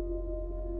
あ!